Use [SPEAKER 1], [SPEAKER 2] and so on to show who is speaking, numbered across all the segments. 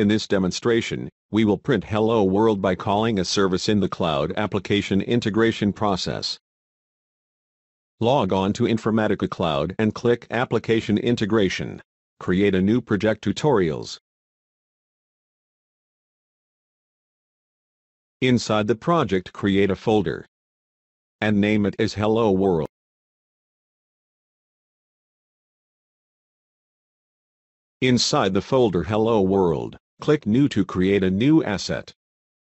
[SPEAKER 1] In this demonstration, we will print Hello World by calling a service in the Cloud Application Integration process. Log on to Informatica Cloud and click Application Integration. Create a new project Tutorials. Inside the project create a folder and name it as Hello World. Inside the folder Hello World, click New to create a new asset.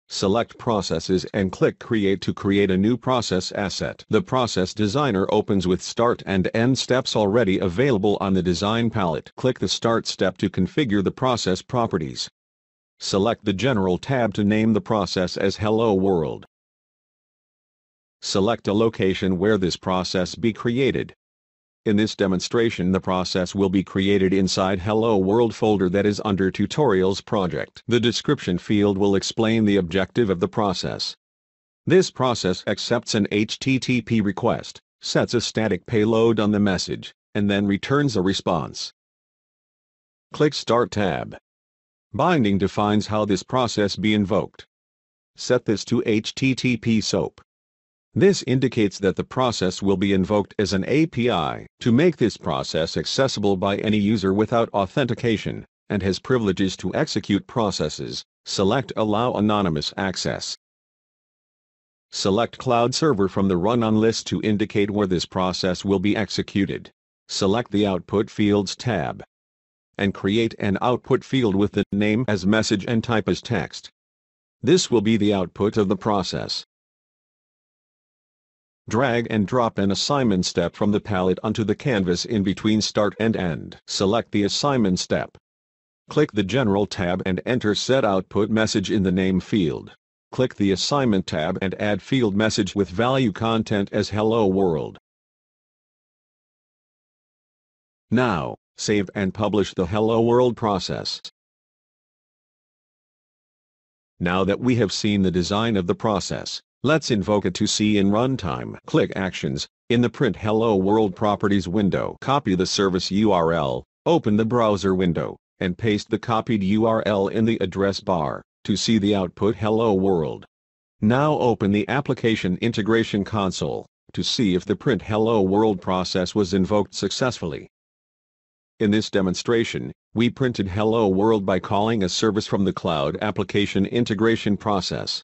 [SPEAKER 1] Select Processes and click Create to create a new process asset. The Process Designer opens with start and end steps already available on the Design palette. Click the Start step to configure the process properties. Select the General tab to name the process as Hello World. Select a location where this process be created. In this demonstration the process will be created inside Hello World folder that is under Tutorials project. The description field will explain the objective of the process. This process accepts an HTTP request, sets a static payload on the message, and then returns a response. Click Start tab. Binding defines how this process be invoked. Set this to HTTP SOAP. This indicates that the process will be invoked as an API to make this process accessible by any user without authentication, and has privileges to execute processes. Select Allow Anonymous Access. Select Cloud Server from the Run On list to indicate where this process will be executed. Select the Output Fields tab and create an output field with the name as message and type as text. This will be the output of the process. Drag and drop an assignment step from the palette onto the canvas in between start and end. Select the assignment step. Click the General tab and enter Set Output Message in the Name field. Click the Assignment tab and add field message with value content as Hello World. Now, save and publish the Hello World process. Now that we have seen the design of the process, Let's invoke it to see in runtime. Click Actions. In the Print Hello World Properties window, copy the service URL, open the browser window, and paste the copied URL in the address bar, to see the output Hello World. Now open the Application Integration Console, to see if the Print Hello World process was invoked successfully. In this demonstration, we printed Hello World by calling a service from the Cloud Application Integration process.